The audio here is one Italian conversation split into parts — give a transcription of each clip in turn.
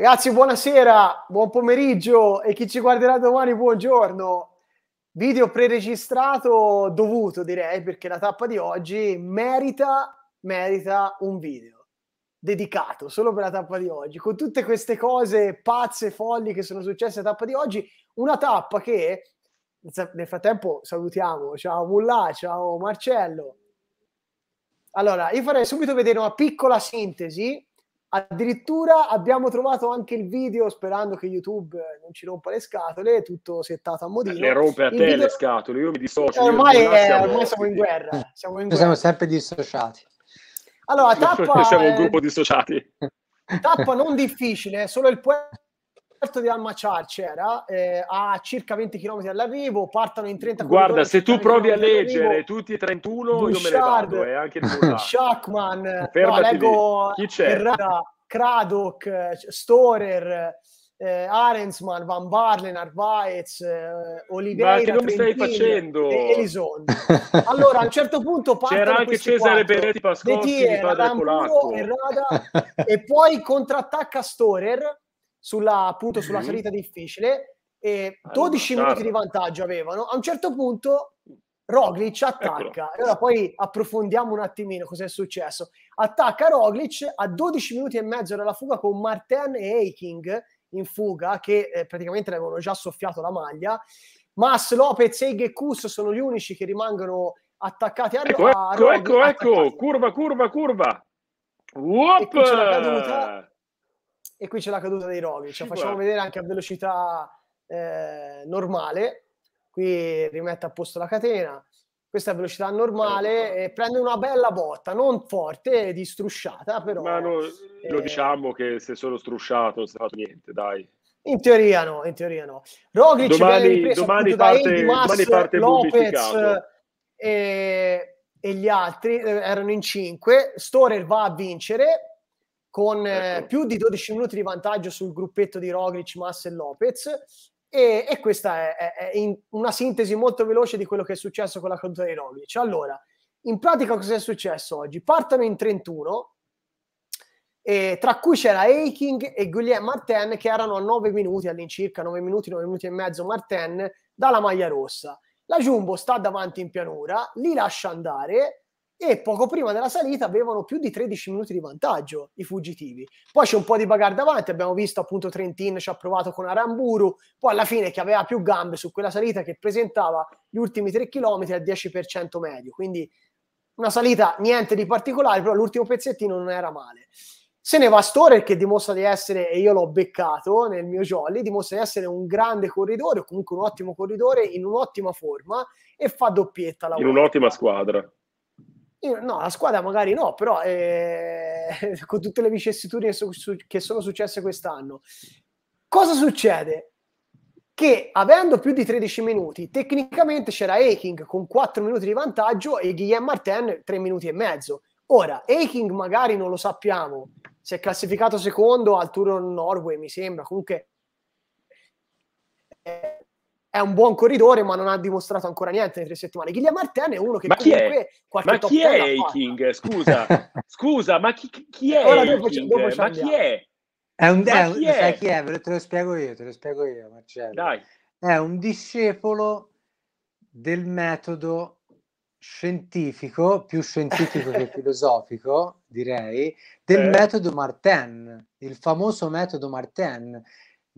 Ragazzi, buonasera, buon pomeriggio e chi ci guarderà domani, buongiorno. Video preregistrato dovuto, direi, perché la tappa di oggi merita, merita un video dedicato solo per la tappa di oggi, con tutte queste cose pazze, folli che sono successe alla tappa di oggi. Una tappa che, nel frattempo, salutiamo. Ciao Mulla, ciao Marcello. Allora, io farei subito vedere una piccola sintesi Addirittura abbiamo trovato anche il video, sperando che YouTube non ci rompa le scatole, tutto settato a modino. Le rompe a te video... le scatole, io mi dissocio. Eh, ormai, è, siamo... ormai siamo in guerra. Siamo, in guerra. siamo sempre dissociati. Allora, tappa... siamo un gruppo dissociati. Tappa non difficile, solo il puerto di Almachar c'era, eh, a circa 20 km all'arrivo, partono in 30 Guarda, se tu provi a leggere tutti e 31, Bouchard, io me ne vado, eh, anche Shackman, no, leggo Chi c'è? Ferrara, Kradok, Storer, eh, Arensman, Van Barle, Narvaez, eh, Oliveira, Ma che nome stai facendo? E Elizondo. Allora, a un certo punto c'era anche Cesare Beretti Pascossi di padre polacco. E, e poi contrattacca Storer sulla, appunto sulla mm-hmm. salita difficile e 12 allora, minuti di vantaggio avevano. A un certo punto Roglic attacca. E ora poi approfondiamo un attimino cosa è successo. Attacca Roglic a 12 minuti e mezzo dalla fuga con Martin e Eiking in fuga che eh, praticamente avevano già soffiato la maglia. Mas, Lopez e Gekus sono gli unici che rimangono attaccati a, ecco, a ecco, Roglic. Ecco, ecco, curva, curva, curva. Whoop! E c'è la caduta e qui c'è la caduta dei Roglic. Facciamo Guarda. vedere anche a velocità eh, normale. Qui rimette a posto la catena. Questa è velocità normale e prende una bella botta, non forte, di strusciata, però... Ma no, eh, lo diciamo che se sono strusciato non si è fatto niente, dai. In teoria no, in teoria no. Roglic domani, domani parte, Mas, domani parte Lopez e, e, gli altri eh, erano in 5. Storer va a vincere, con eh, ecco. più di 12 minuti di vantaggio sul gruppetto di Roglic, Massa e Lopez. E, e questa è, è, è una sintesi molto veloce di quello che è successo con la caduta di Roglic. Allora, in pratica cosa è successo oggi? Partono in 31, e tra cui c'era Eiking e Guillaume Martin che erano a 9 minuti all'incirca, 9 minuti, 9 minuti e mezzo Martin dalla maglia rossa. La Jumbo sta davanti in pianura, li lascia andare e poco prima della salita avevano più di 13 minuti di vantaggio i fuggitivi. Poi c'è un po' di bagarre davanti, abbiamo visto appunto Trentin ci ha provato con Aramburu, poi alla fine che aveva più gambe su quella salita che presentava gli ultimi 3 km al 10% medio, quindi una salita niente di particolare, però l'ultimo pezzettino non era male. Se ne va Storer che dimostra di essere, e io l'ho beccato nel mio jolly, dimostra di essere un grande corridore o comunque un ottimo corridore in un'ottima forma e fa doppietta. in un'ottima squadra io, no, la squadra magari no, però eh, con tutte le vicissitudini che sono successe quest'anno. Cosa succede? Che avendo più di 13 minuti, tecnicamente c'era Aking con 4 minuti di vantaggio e Guillaume Martin 3 minuti e mezzo. Ora, Aking magari non lo sappiamo, si è classificato secondo al Tour Norway, mi sembra, comunque eh, è un buon corridore, ma non ha dimostrato ancora niente in tre settimane. Guillaume Martin è uno che ma chi è? Ma chi è King? Scusa, scusa, ma chi, chi è? Ora dopo, dopo ma chi è? È un, è un, chi è? Sai chi è? Te lo spiego io, te lo spiego io, Marcello. Dai. È un discepolo del metodo scientifico, più scientifico che filosofico, direi, del eh. metodo Martin, il famoso metodo Martin,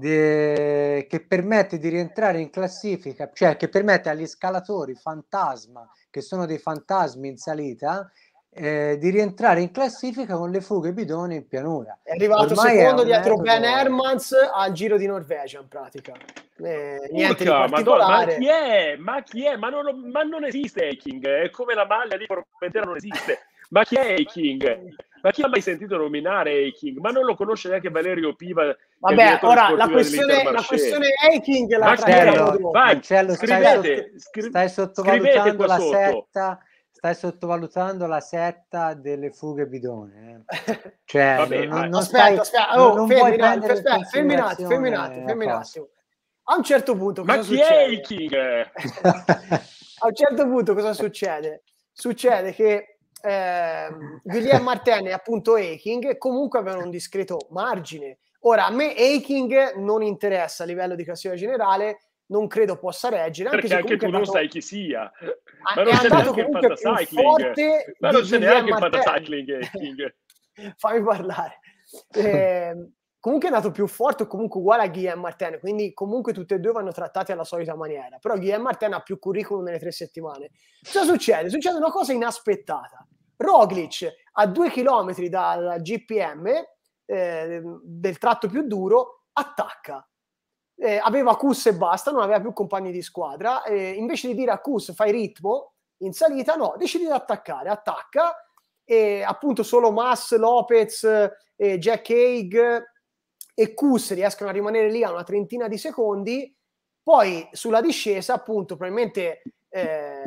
de, che permette di rientrare in classifica, cioè che permette agli scalatori fantasma, che sono dei fantasmi in salita, eh, di rientrare in classifica con le fughe bidone in pianura. È arrivato Ormai secondo è dietro metodo... Ben Hermans al Giro di Norvegia in pratica. Eh, niente Urca, di particolare. Ma, ma, chi è? Ma chi è? Ma non, ma non esiste King, è come la maglia di Formentera non esiste. Ma chi è King? Ma chi ha mai sentito nominare Eiking? Ma non lo conosce neanche Valerio Piva. Vabbè, ora la questione, la questione Eiking la Marcello, vai, Marcello, scrivete, stai, stai sottovalutando la sotto. setta stai sottovalutando la setta delle fughe bidone. Eh. Cioè, Vabbè, non, non aspetta, stai, aspetta, oh, non, non fermi, aspetta, fermi un attimo, fermi un attimo, fermi un attimo. A un certo punto Ma chi succede? è il King? A un certo punto cosa succede? Succede che eh, Guillaume Martin e appunto Eking comunque avevano un discreto margine. Ora, a me Aching non interessa a livello di classifica generale, non credo possa reggere. Anche Perché anche tu andato, non sai chi sia. Ah, Ma non è c'è andato neanche il comunque più fantacycling. forte Ma di non c'è neanche il Martin. fantacycling. King. Fammi parlare. Eh, comunque è andato più forte o comunque uguale a Guillaume Martin, quindi comunque tutti e due vanno trattati alla solita maniera. Però Guillaume Martin ha più curriculum nelle tre settimane. Cosa succede? Succede una cosa inaspettata. Roglic a due chilometri dal GPM eh, del tratto più duro attacca. Eh, aveva Kus e basta, non aveva più compagni di squadra. Eh, invece di dire a Kus fai ritmo in salita, no, decide di attaccare, attacca e appunto solo Mas, Lopez, eh, Jack Haig e Kus riescono a rimanere lì a una trentina di secondi. Poi sulla discesa, appunto, probabilmente eh,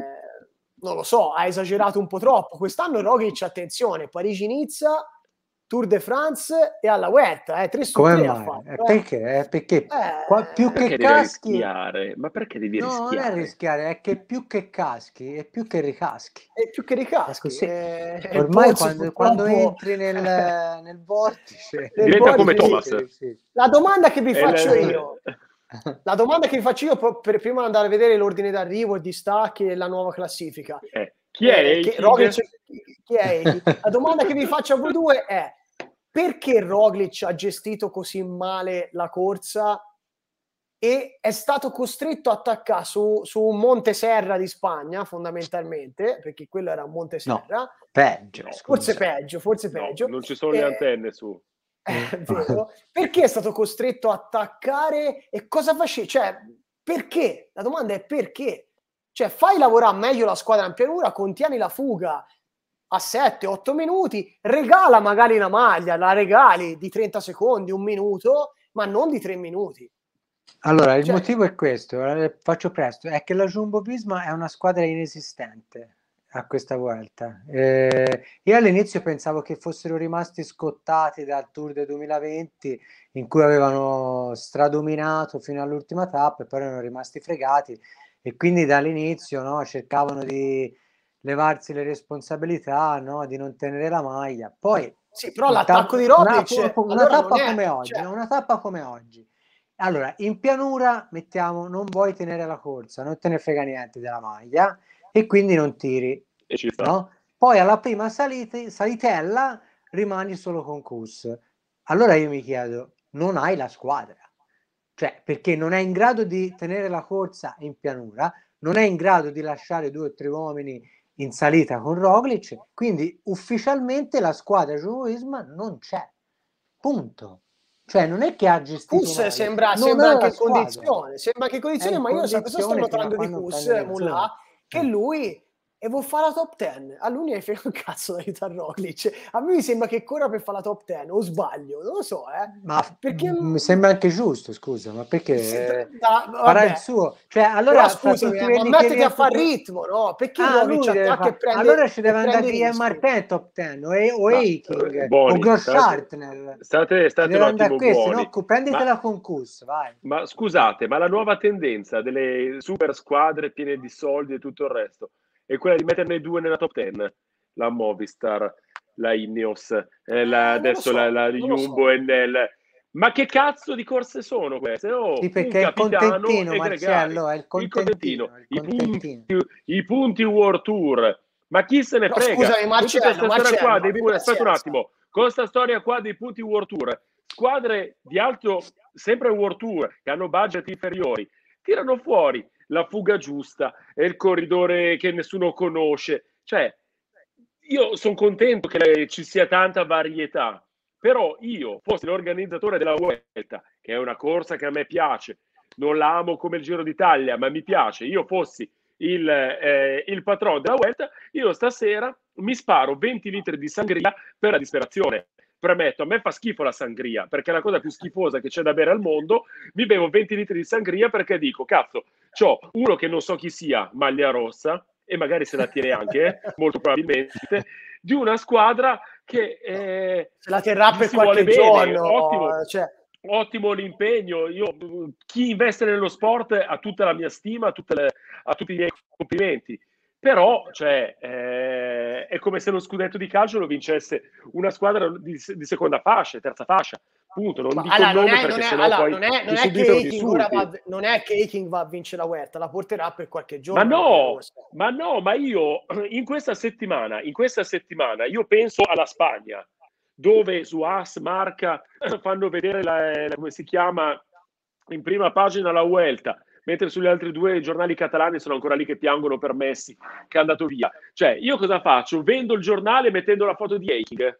non lo so, ha esagerato un po' troppo. Quest'anno Roglic, attenzione, Parigi-Nizza, Tour de France e alla Vuelta, eh, 3 su Come 3 ha mai? fatto. Eh, eh. Perché? Eh, Perché Eh, qua- più Perché che caschi... rischiare? Ma perché devi No, non è rischiare? rischiare, è che più che caschi e più che ricaschi. È più che ricaschi. È così. eh, e Ormai Pozzo, quando, quando entri nel, nel vortice... Nel Diventa come vortice, Thomas. Sì, sì. La domanda che vi È faccio la- io, la domanda che vi faccio io per prima di andare a vedere l'ordine d'arrivo, i distacchi e la nuova classifica. Eh, Chi è Eh, Haking? Roglic- chi è? La domanda che vi faccio a voi due è perché Roglic ha gestito così male la corsa e è stato costretto a attaccare su, su un Monte Serra di Spagna, fondamentalmente, perché quello era un Monte No, Serra, Peggio, No, forse scusa. peggio, forse No, peggio. non ci sono le Eh, antenne su. è vero. Perché è stato costretto a attaccare e cosa faceva? Cioè, perché? La domanda è perché? Cioè, fai lavorare meglio la squadra in pianura, contieni la fuga a 7-8 minuti, regala magari la maglia, la regali di 30 secondi, un minuto, ma non di 3 minuti. Allora, il Cioè- motivo è questo, eh, faccio presto, è che la Jumbo Visma è una squadra inesistente a questa volta. Eh, io all'inizio pensavo che fossero rimasti scottati dal Tour del 2020 in cui avevano stradominato fino all'ultima tappa e poi erano rimasti fregati e quindi dall'inizio no, cercavano di levarsi le responsabilità, no, di non tenere la maglia. Poi Sì, però l'attacco di Roglic una, una allora tappa è- come oggi, cioè, una tappa come oggi. Allora, in pianura mettiamo non vuoi tenere la corsa, non te ne frega niente della maglia e quindi non tiri, E ci no? Poi alla prima salite- salitella rimani solo con Kus. Allora io mi chiedo, non hai la squadra? Cioè, perché non è in grado di tenere la corsa in pianura, non è in grado di lasciare due o tre uomini in salita con Roglic, quindi ufficialmente la squadra Jumbo-Visma non c'è. Punto. Cioè, non è che ha gestito Kus male, sembra, non sembra anche condizione, sembra in condizione, È in ma io cosa sto notando di Mullah? zone. Che Eh. lui e vuol fare la top 10. A lui ne frega un cazzo da aiutare Roglic. A me mi sembra che corra per fare la top 10, o sbaglio, non lo so, eh. Ma Perché- mi sembra anche giusto, scusa, ma perché Sì, eh, da- farà il suo? Cioè, allora Però scusami, eh, ma mettiti a fare ritmo, no? Perché Ah, Roglic attacca e prende allora ci deve andare Guillaume rischi. Martin top 10 o, o Ma, Haking eh, o Boni, Groschartner State, state un attimo a questi buoni. no? Prenditela Ma- con Kus vai Ma scusate, ma la nuova tendenza delle super squadre piene di soldi e tutto il resto è quella di metterne due nella top 10? La Movistar, la Ineos, eh, la- Eh, adesso so, la, la lo so. Jumbo e Nel. Ma che cazzo di corse sono queste? Oh, sì un perché è il capitano contentino e Marcello è il contentino, il i, contentino. punti, i punti World Tour. Ma chi se ne No, frega? scusami, Marcello, Marcello, qua dei aspetta un attimo, con questa storia qua dei punti World Tour, squadre di alto, sempre World Tour, che hanno budget inferiori, tirano fuori la fuga giusta e il corridore che nessuno conosce. Cioè, io sono contento che ci sia tanta varietà, però io fossi l'organizzatore della Vuelta, che è una corsa che a me piace, non la amo come il Giro d'Italia, ma mi piace, io fossi il, eh, il patrono della Vuelta, io stasera mi sparo 20 litri di sangria per la disperazione. Premetto, a me fa schifo la sangria, perché è la cosa più schifosa che c'è da bere al mondo. Mi bevo 20 litri di sangria perché dico, cazzo, c'ho uno che non so chi sia, maglia rossa, e magari se la tiene anche, eh, molto probabilmente, di una squadra che eh, Se la terrà per qualche giorno. ottimo. Cioè, ottimo l'impegno. Io, chi investe nello sport ha tutta la mia stima, tutte le- ha tutti i miei complimenti. Però, cioè, eh, è come se lo scudetto di calcio lo vincesse una squadra di, di seconda fascia, terza fascia. Punto, non Ma dico allora, non è, perché non è- sennò allora, poi non è- non è che insulti. va, non è che Haking va a vincere la Huerta, la porterà per qualche giorno. Ma no, ma no, ma io in questa settimana, in questa settimana, io penso alla Spagna, dove su As Marca fanno vedere la, la- come si chiama in prima pagina la Vuelta, mentre sugli altri due giornali catalani sono ancora lì che piangono per Messi che è andato via. Cioè, io cosa faccio? Vendo il giornale mettendo la foto di Haking?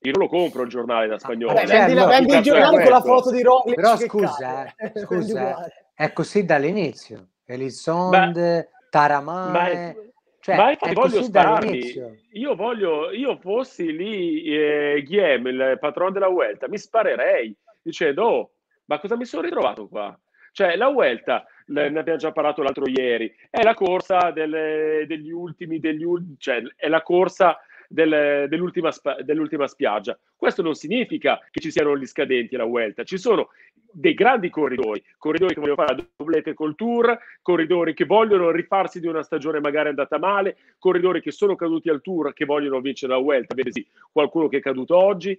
Io non lo compro il giornale da spagnolo. Vabbè, Cioè, vendi, no, vendi il giornale con la foto di Roglic. Però scusa, eh, scusa, eh, uguale. è così dall'inizio. Elisonde, Ma Taramane, è- cioè ma infatti voglio dall'inizio. Io voglio, io fossi lì, eh, Guillem, il patrono della Vuelta, mi sparerei dicendo, oh, ma cosa mi sono ritrovato qua? Cioè, la Vuelta, ne abbiamo già parlato l'altro ieri, è la corsa delle- degli ultimi, degli ul- cioè, è la corsa del- dell'ultima, spa- dell'ultima spiaggia. Questo non significa che ci siano gli scadenti alla Vuelta, ci sono dei grandi corridori, corridori che vogliono fare la doblete col tour, corridori che vogliono rifarsi di una stagione magari andata male, corridori che sono caduti al tour che vogliono vincere la Vuelta, vedi qualcuno che è caduto oggi.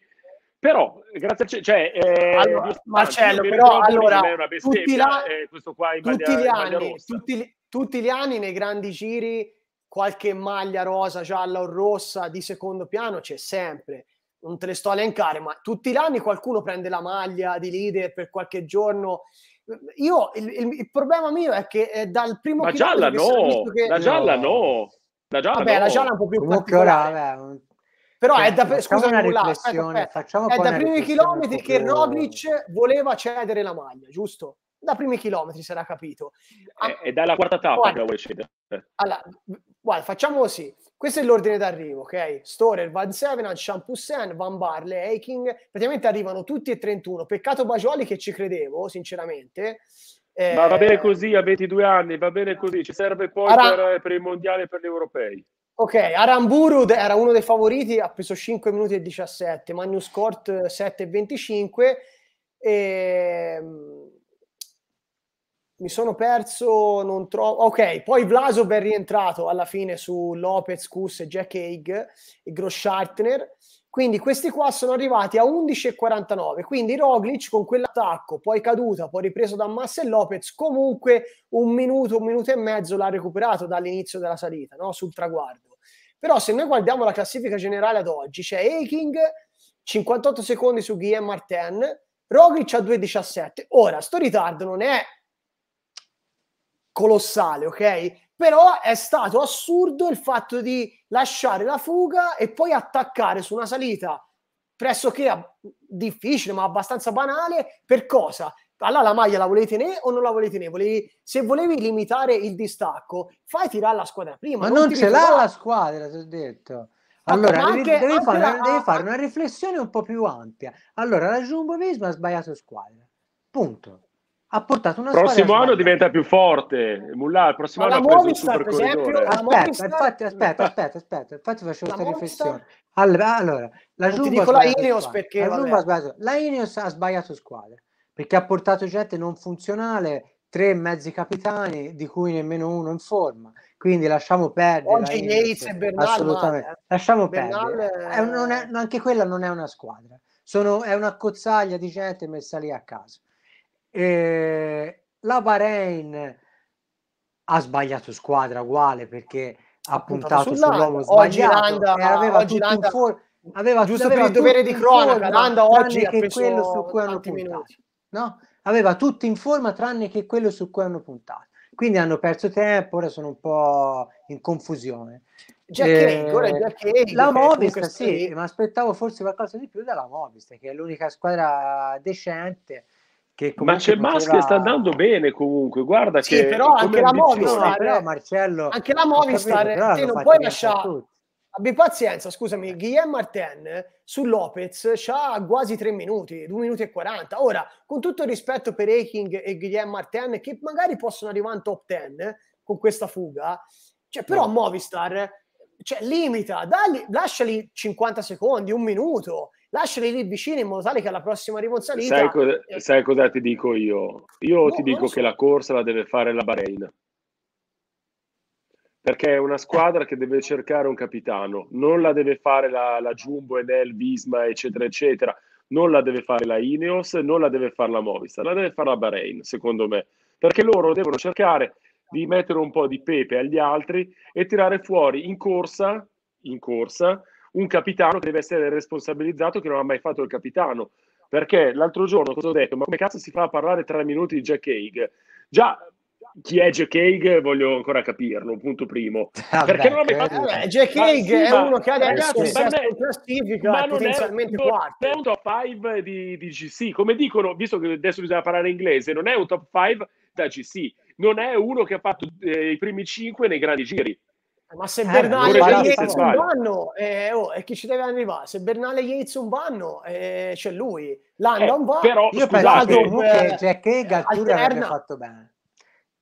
Però, grazie a cioè, eh, Allora, Marcello, però, allora, una tutti bestemmia, la- eh, tutti gli anni, tutti, tutti gli anni nei grandi giri qualche maglia rosa, gialla o rossa di secondo piano c'è sempre. Non te le sto a elencare, ma tutti gli anni qualcuno prende la maglia di leader per qualche giorno. Io il, il- il problema mio è che eh, dal primo Ma gialla è no, visto che- la gialla No. no, la gialla Vabbè, no. la gialla è un po' più Comunque ora, vabbè, Però cioè, è da scusami, una Mulà, aspetta, riflessione, aspetta. facciamo È da primi chilometri che Roglic voleva cedere la maglia, giusto? Da primi chilometri era capito. È, è dalla quarta tappa Guarda. che la vuole cedere. Allora, guarda, facciamo così. Questo è l'ordine d'arrivo, ok? Storer, Van Sevenant, Champoussin, Van Barle, Eiking, praticamente arrivano tutti e 31. Peccato Bagioli che ci credevo, sinceramente. Eh, Ma va bene così a 22 anni, va bene così, ci serve poi Ara- per, per i mondiali e per gli europei. Ok, Aramburu era uno dei favoriti, ha preso 5 minuti e 17, Magnus Cort 7 e 25. E... Mi sono perso, non trovo... Ok, poi Vlasov è rientrato alla fine su Lopez, Kus e Jack Haig e Groschartner. Quindi questi qua sono arrivati a 11,49. Quindi Roglic con quell'attacco, poi caduta, poi ripreso da Massa e Lopez, comunque un minuto, un minuto e mezzo l'ha recuperato dall'inizio della salita, no? sul traguardo. Però se noi guardiamo la classifica generale ad oggi, c'è Eiking 58 secondi su Guillaume Martin, Roglic a 2,17. Ora, sto ritardo non è colossale, ok? Però è stato assurdo il fatto di lasciare la fuga e poi attaccare su una salita pressoché difficile, ma abbastanza banale. Per cosa? Allora la maglia la volevi tenere o non la volevi tenere? Volevi- se volevi limitare il distacco, fai tirare la squadra prima. Ma non ti ce l'ha la squadra, ti ho detto. Vabbè, Allora, devi, anche- devi anche fare, la- una, devi fare una riflessione un po' più ampia. Allora, la Jumbo Visma ha sbagliato squadra. Punto. Ha portato una Prossimo squadra anno sbagliata. diventa più forte. Mullah, il prossimo Ma anno ha preso un Movistar, super per esempio, Aspetta, Movistar- infatti, aspetta, aspetta, aspetta, infatti facevo questa riflessione. Allora, allora, la Jumbo la Ineos perché, la. Jumbo ha sbagliato- la Ineos ha sbagliato squadra perché ha portato gente non funzionale, tre mezzi capitani di cui nemmeno uno in forma. Quindi lasciamo perdere. la Oggi Ineos, Yates e Bernal assolutamente. eh. Lasciamo Bernal, perdere. È un- non è- anche quella non è una squadra, Sono- è una cozzaglia di gente messa lì a caso. E la Bahrain ha sbagliato squadra uguale perché ha puntato puntato sul sull'uomo sbagliato Landa- aveva oggi tutto Landa- for- aveva, Giusto aveva per il dovere di cronaca, Landa oggi ha preso quello su cui hanno puntato. minuti. No? Aveva tutto in forma tranne che quello su cui hanno puntato. Quindi hanno perso tempo, ora sono un po' in confusione. Jack Eh, è Jack Haig la Movistar sta sì, ma aspettavo forse qualcosa di più dalla Movistar, che è l'unica squadra decente Ma c'è Mas poteva- che sta andando bene comunque. Guarda Sì, che però anche la ambizione- No, Movistar- però Marcello Anche la Movistar, capito, te non puoi lasciare-. Abbi pazienza, scusami, Guillaume Martin su Lopez c'ha quasi 3 minuti, 2 minuti e 40. Ora, con tutto il rispetto per Eiking e Guillaume Martin, che magari possono arrivare in top 10 con questa fuga, cioè, però No. Movistar cioè, limita, dagli, lasciali 50 secondi, un minuto, lasciali lì vicini in modo tale che alla prossima rimonsalita... Sai, cosa- eh, sai cosa ti dico io? Io No, ti dico so. che la corsa la deve fare la Bahrain. Perché è una squadra che deve cercare un capitano, non la deve fare la, la Jumbo, Enel, Visma, eccetera, eccetera. non la deve fare la Ineos, non la deve fare la Movistar, la deve fare la Bahrain, secondo me, perché loro devono cercare di mettere un po' di pepe agli altri e tirare fuori in corsa, in corsa un capitano che deve essere responsabilizzato che non ha mai fatto il capitano. Perché l'altro giorno cosa ho detto? Ma come cazzo si fa a parlare tre minuti di Jack Haig? Già, chi è Jack Haig voglio ancora capirlo, punto primo. Ah, perché beh, non l'ha mai fatto? Eh, Jack Haig sì, è uno che adesso è in classifica ma potenzialmente è, quarto. Non è un top 5 di, di, GC, come dicono, visto che adesso bisogna parlare inglese, non è un top 5 da GC, non è uno che ha fatto eh, i primi 5 nei grandi giri. Ma se eh, Bernale e Yates un vanno, eh, oh, e chi ci deve arrivare? Se Bernale e Yates un vanno, eh, c'è lui. Landon eh, va. Però, io penso comunque Jack Hagan pure avrebbe fatto bene,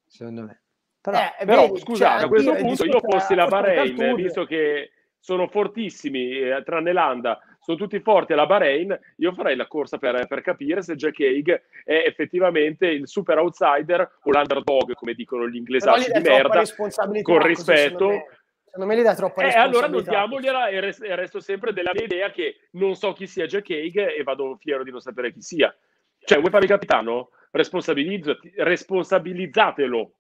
secondo me. Però, eh, però vedi, scusate, cioè, a questo punto io fossi la Bahrain, visto che sono fortissimi, eh, tranne Landa, sono tutti forti alla Bahrain, io farei la corsa per, per capire se Jack Haig è effettivamente il super outsider o l'underdog, come dicono gli inglesacci di merda, con rispetto. Secondo me, gli dà troppa eh, allora non diamogliela e, rest- resto sempre della mia idea che non so chi sia Jack Haig e vado fiero di non sapere chi sia. Cioè, vuoi fare il capitano? Responsabilizzatelo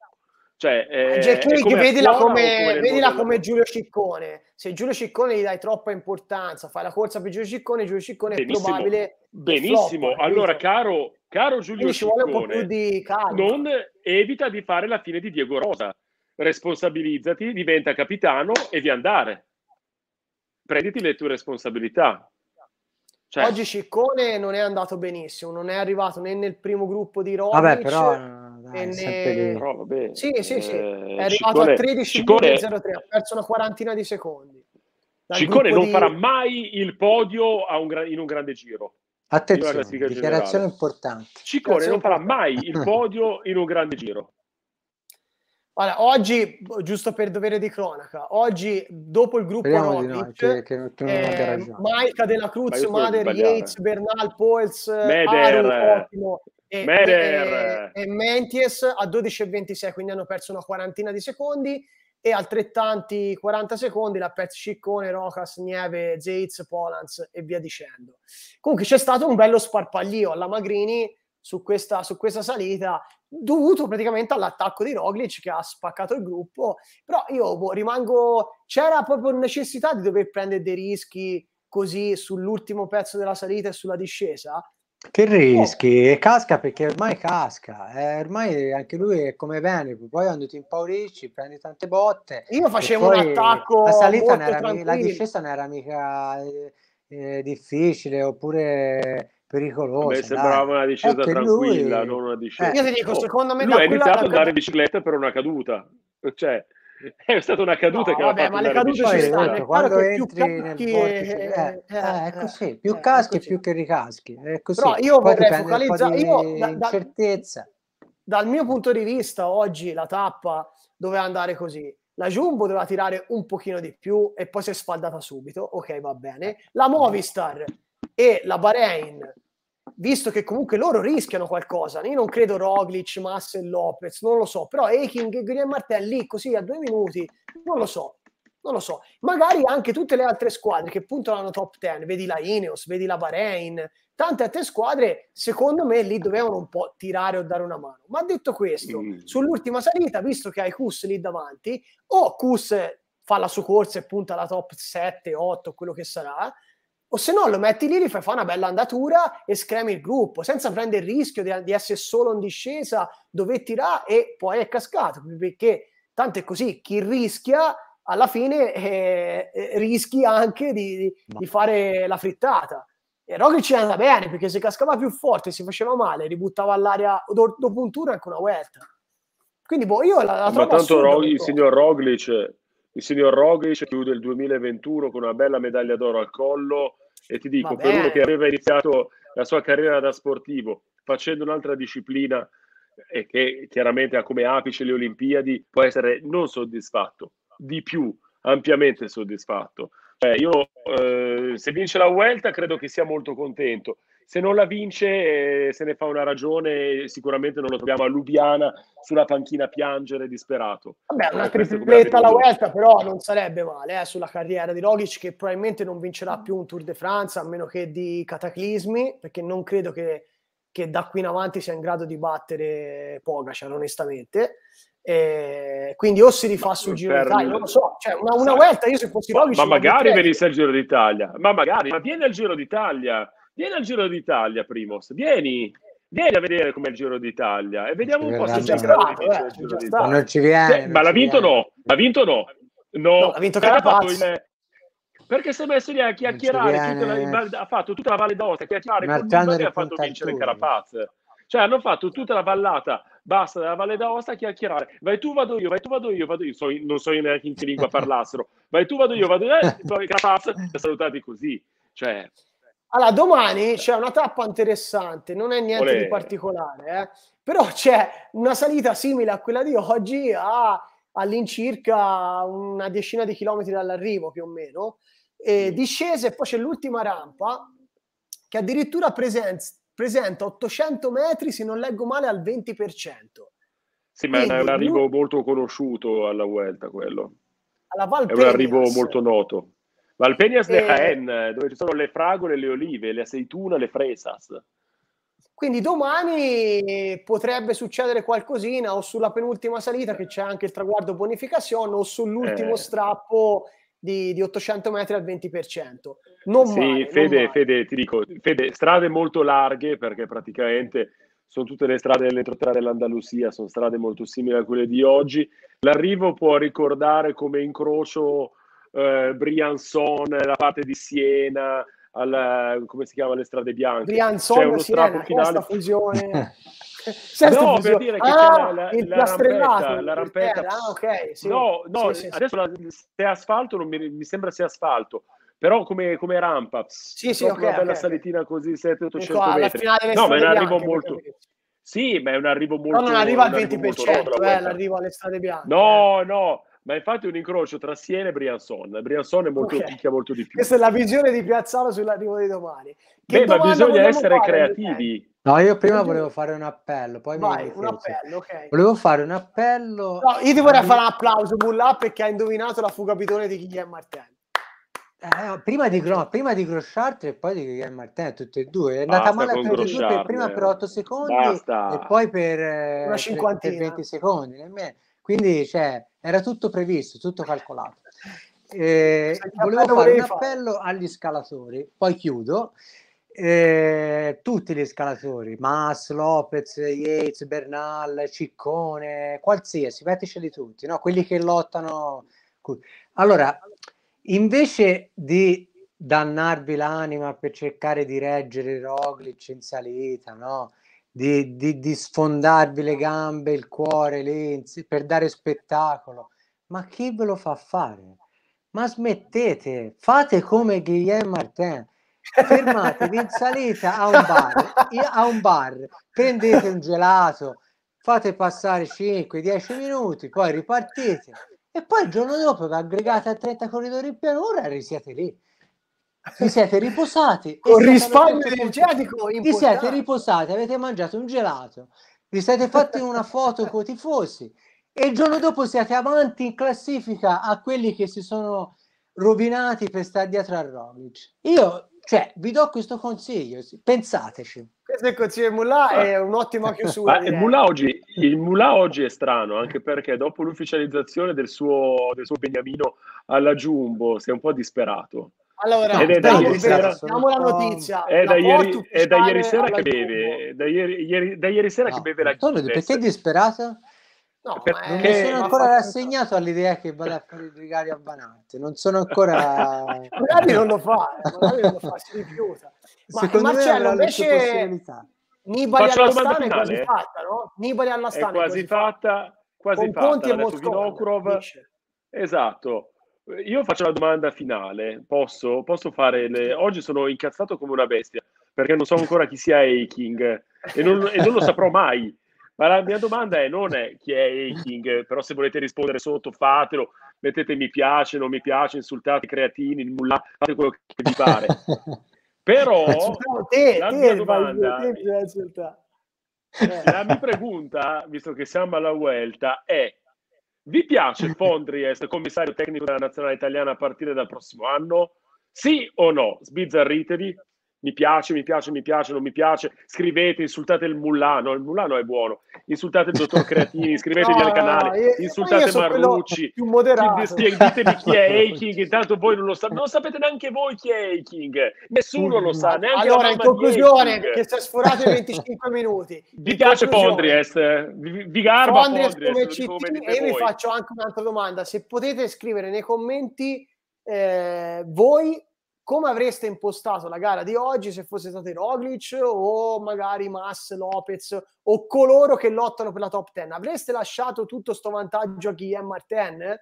cioè, eh, Jack League, vedila, come, vedila come Giulio Ciccone. Se Giulio Ciccone gli dai troppa importanza, fai la corsa per Giulio Ciccone, Giulio Ciccone benissimo, è probabile. Benissimo, flop, allora caro, caro Giulio Ciccone, di non evita di fare la fine di Diego Rosa. Responsabilizzati, diventa capitano e di andare. Prenditi le tue responsabilità. Cioè... Oggi Ciccone non è andato benissimo, non è arrivato né nel primo gruppo di Roglic. Vabbè, però dai, ne... però, vabbè, sì, sì, sì. Eh, è arrivato Ciccone, a 13 Ciccone... 03, ha perso una quarantina di secondi. Ciccone non di... farà mai il podio un gra... in un grande giro. Attenzione, dichiarazione generale. importante. Ciccone non farà mai il podio in un grande giro. Allora, oggi, giusto per dovere di cronaca, oggi dopo il gruppo Roglic, che, che, che eh, Maika della Cruz, Mader, Yates, Bernal, Poels, Meder, Aru, ottimo, e, e, e Menties a 12,26, quindi hanno perso una quarantina di secondi e altrettanti 40 secondi l'ha perso Ciccone, Rocas, Nieve, Zeitz, Polans e via dicendo. Comunque c'è stato un bello sparpaglio alla Magrini su questa, su questa salita dovuto praticamente all'attacco di Roglic che ha spaccato il gruppo però io boh, rimango c'era proprio necessità di dover prendere dei rischi così sull'ultimo pezzo della salita e sulla discesa che rischi? Oh. Casca perché ormai casca, eh, ormai anche lui è come Veneto, poi quando ti impaurisci prendi tante botte. Io facevo un attacco. La salita era, la discesa non era mica eh, eh, difficile oppure pericolosa. A me sembrava una discesa tranquilla, lui... non una discesa. Eh, io ti dico, oh, secondo me lui ha iniziato ad andare in bicicletta per una caduta, cioè è stata una caduta no, che vabbè, ma le cadute ci stanno quando entri nel vortice eh, eh, eh, è così più eh, caschi più che ricaschi è così. Però io Poi vorrei focalizzare io da, da, certezza dal mio punto di vista oggi la tappa doveva andare così. La Jumbo doveva tirare un pochino di più e poi si è sfaldata subito. Ok va bene. La Movistar e la Bahrain visto che comunque loro rischiano qualcosa, io non credo Roglic, Massa e Lopez, non lo so, però Eiking e Guilherme Martin lì così a due minuti, non lo so, non lo so. Magari anche tutte le altre squadre che puntano alla top 10, vedi la Ineos, vedi la Bahrain, tante altre squadre, secondo me lì dovevano un po' tirare o dare una mano. Ma detto questo, mm. sull'ultima salita, visto che hai Kus lì davanti, o Kus fa la sua corsa e punta alla top 7, 8, quello che sarà, o se no lo metti lì, gli fai fare una bella andatura e scremi il gruppo, senza prendere il rischio di, di essere solo in discesa, dove tirare e poi è cascato, perché tanto è così, chi rischia alla fine eh, eh rischi anche di, di, fare la frittata. E Roglic ci andava bene, perché se cascava più forte, si faceva male, ributtava all'aria do, dopo un tour anche una vuelta. Quindi boh, io la, la trovo Ma tanto Rog- il signor Roglic il signor Roglic chiude il 2021 con una bella medaglia d'oro al collo e ti dico, per uno che aveva iniziato la sua carriera da sportivo facendo un'altra disciplina e che chiaramente ha come apice le Olimpiadi, può essere non soddisfatto, di più, ampiamente soddisfatto. Cioè, io, eh, se vince la Vuelta, credo che sia molto contento. Se non la vince eh, se ne fa una ragione, sicuramente non lo troviamo a Lubiana sulla panchina a piangere disperato. Vabbè, una tripletta alla Vuelta però non sarebbe male eh, sulla carriera di Roglic che probabilmente non vincerà più un Tour de France a meno che di cataclismi, perché non credo che, che da qui in avanti sia in grado di battere Pogacar, onestamente. Eh, quindi o si rifà sul Giro d'Italia, non lo so, cioè una, una Vuelta io se fossi Roglic... Ma magari venisse al Giro d'Italia, ma magari, ma vieni al Giro d'Italia Vieni al Giro d'Italia, Primos. Vieni, vieni a vedere com'è il Giro d'Italia e vediamo un po' se c'è stato. Eh, non ci viene. ma l'ha vinto o no? L'ha vinto o no? No, no l'ha vinto Carapaz. Perché si è messo lì a chiacchierare, la... ha fatto tutta la Valle d'Aosta, a chiacchierare ha fatto vincere Carapaz. Cioè hanno fatto tutta la vallata basta della Valle d'Aosta a chiacchierare. Vai tu, vado io, vai tu, vado io, vado io. So, non so neanche in che lingua parlassero. Vai tu, vado io, vado io. Eh, poi è salutati così. Cioè, allora, domani c'è una tappa interessante, non è niente Olè. di particolare, eh? però c'è una salita simile a quella di oggi a, all'incirca una decina di chilometri dall'arrivo più o meno, e discese e poi c'è l'ultima rampa che addirittura presen- presenta 800 metri, se non leggo male, al 20%. Sì, ma Quindi, è un arrivo molto conosciuto alla Vuelta quello. Alla Val è un arrivo molto noto. Valpenias de Jaén, dove ci sono le fragole, le olive, le aceitune, le fresas. Quindi domani potrebbe succedere qualcosina o sulla penultima salita che c'è anche il traguardo bonificazione o sull'ultimo eh. strappo di, di, 800 metri al 20%. Non sì, male, Fede, non Fede, ti dico, Fede, strade molto larghe perché praticamente sono tutte le strade dell'entroterra dell'Andalusia, sono strade molto simili a quelle di oggi. L'arrivo può ricordare come incrocio eh, Briançon, la parte di Siena, alla, come si chiama le strade bianche. Uno Siena, finale. fusione. no, per dire che ah, c'è la, la, la rampetta, la rampetta. Ah, okay, sì. No, no, sì, sì, adesso la, se è asfalto, non mi, mi, sembra sia asfalto, però come, come rampa, sì, sì, okay, una bella okay, salitina così, 700-800 metri. No, ma è un arrivo molto... Sì, ma è un arrivo molto... No, non arriva al 20%, eh, l'arrivo alle strade bianche. No, eh. no, ma infatti è un incrocio tra Siena e Briançon. Briançon è molto, okay. picchia molto di più. Questa è la visione di Piazzalo sull'arrivo di domani. Che Beh, ma bisogna essere creativi. No, io prima volevo fare un appello, poi Vai, un appello, ok. Volevo fare un appello. No, io ti vorrei fare un applauso, Bulla, perché ha indovinato la fuga bidone di Guilherme Martin. Eh, prima di, no, prima di Groschart e poi di Guilherme Martin, tutte e due. È andata male per tutte e due, prima per 8 secondi Basta. e poi per, eh, per, per 20 secondi. Quindi, cioè, era tutto previsto, tutto calcolato. Eh, volevo fare un appello agli scalatori, poi chiudo. Eh, tutti gli scalatori, Mas, Lopez, Yates, Bernal, Ciccone, qualsiasi, metticeli tutti, no? quelli che lottano. Allora, invece di dannarvi l'anima per cercare di reggere Roglic in salita, no? Di, di, di sfondarvi le gambe, il cuore lì, per dare spettacolo, ma chi ve lo fa fare? Ma smettete, fate come Guillaume Martin, fermatevi in salita a un bar, a un bar, prendete un gelato, fate passare 5-10 minuti, poi ripartite e poi il giorno dopo aggregate a 30 corridori in pianura risiete lì. Vi siete riposati. Con risparmio energetico Vi siete riposati, avete mangiato un gelato, vi siete fatti una foto con i tifosi e il giorno dopo siete avanti in classifica a quelli che si sono rovinati per stare dietro a Roglic. Io, cioè, vi do questo consiglio, pensateci. Questo è il consiglio di Mulà, è un'ottima chiusura. il, Mulà oggi, il Mulà oggi è strano, anche perché dopo l'ufficializzazione del suo, del suo Beniamino alla Jumbo si è un po' disperato. Allora, Ed è da ieri sera, diamo la notizia. È da, ieri, è da ieri sera che beve, da ieri, ieri, da ieri sera no, che beve la Guinness. Perché è disperato? No, perché... non mi sono ancora rassegnato all'idea che vada a fare il Grigari a Banante, non sono ancora... magari non lo fa, eh, magari non lo fa, si rifiuta. Ma Secondo Marcello, invece Nibali all'Astana è quasi fatta, no? Nibali all'Astana è quasi, è quasi fatta, fatta, quasi Con Conti e Moscova. Esatto. Io faccio la domanda finale. Posso, posso fare le... Oggi sono incazzato come una bestia perché non so ancora chi sia Aching e non, e non lo saprò mai. Ma la mia domanda è: non è chi è Aching, però se volete rispondere sotto, fatelo. Mettete mi piace, non mi piace, insultate i creatini, fate quello che vi pare. Però te, la te, mia domanda, te, te, eh. la mia pregunta, visto che siamo alla Vuelta, è vi piace Fondries, commissario tecnico della nazionale italiana a partire dal prossimo anno? Sì o no? Sbizzarritevi mi piace, mi piace, mi piace, non mi piace, scrivete, insultate il Mullano, il Mullano è buono, insultate il dottor Creatini, iscrivetevi no, al canale, no, insultate Marrucci, più ditemi chi è Eiking, intanto voi non lo sapete, non sapete neanche voi chi è Eiking, nessuno lo sa, neanche Allora, in conclusione, che si è sforato i 25 minuti. Vi piace Fondries? Vi, vi garba Fondries, Fondries come CT, e vi faccio anche un'altra domanda, se potete scrivere nei commenti eh, voi come avreste impostato la gara di oggi se fosse stato Roglic o magari Mass, Lopez o coloro che lottano per la top 10? Avreste lasciato tutto sto vantaggio a Guillaume Martin?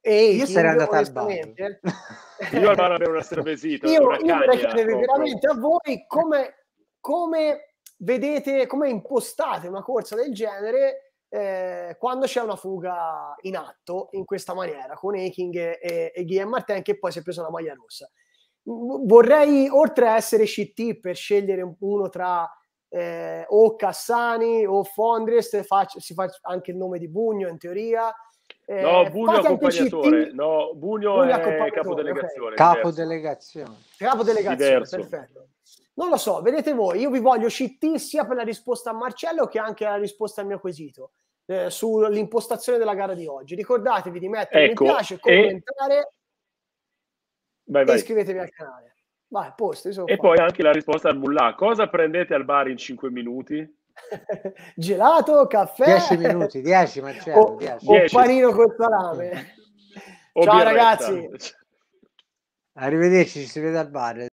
E io sarei andato al bar. io al bar avevo una cervesita. Io, una io vorrei chiedere veramente a voi come, come vedete, come impostate una corsa del genere eh, quando c'è una fuga in atto in questa maniera con Eking e, e Guillaume Martin che poi si è preso la maglia rossa. Vorrei, oltre a essere CT per scegliere uno tra eh, o Cassani o Fondres, faccio, si fa anche il nome di Bugno in teoria. Eh, no, Bugno è accompagnatore, no, Bugno, Bugno è capodelegazione. Okay. Capodelegazione. Capodelegazione, perfetto. Non lo so, vedete voi, io vi voglio CT sia per la risposta a Marcello che anche la risposta al mio quesito eh, sull'impostazione della gara di oggi. Ricordatevi di mettere ecco, mi piace, commentare e... Vai, vai. e iscrivetevi al canale. Vai, posto, e qua. poi anche la risposta al Mullah. Cosa prendete al bar in 5 minuti? Gelato, caffè? 10 minuti, 10 Marcello. O, 10. o panino col salame. Ciao ragazzi. Arrivederci, ci si vede al bar.